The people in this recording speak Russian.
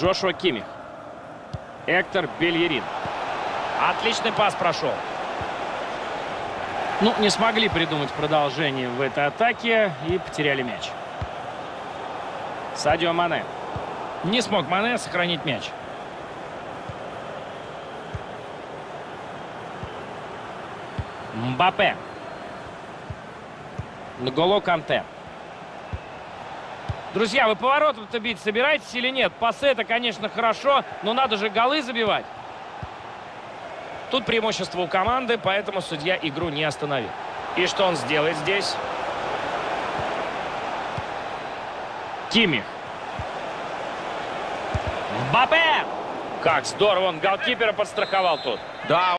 Джошуа Кимих. Эктор Бельерин. Отличный пас прошел. Ну, не смогли придумать продолжение в этой атаке и потеряли мяч. Садио Мане. Не смог Мане сохранить мяч. Мбаппе. Нголо Канте. Друзья, вы поворотом-то бить собираетесь или нет? Пасы это, конечно, хорошо, но надо же голы забивать. Тут преимущество у команды, поэтому судья игру не остановил. И что он сделает здесь? Кимих. Мбаппе! Как здорово он голкипера подстраховал тут. Да,